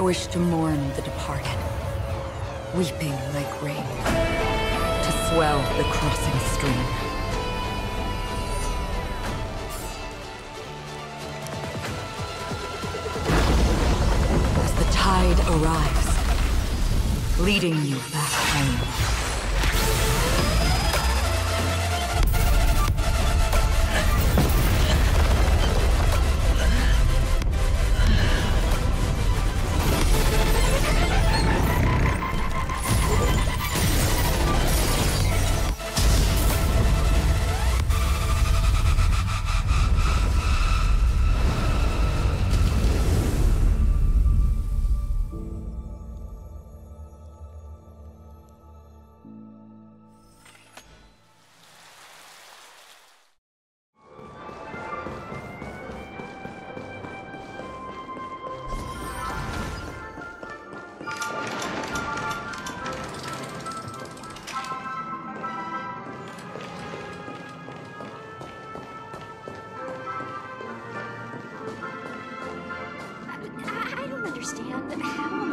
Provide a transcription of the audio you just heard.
wish to mourn the departed, weeping like rain, to swell the crossing stream. As the tide arrives, leading you back home. understand how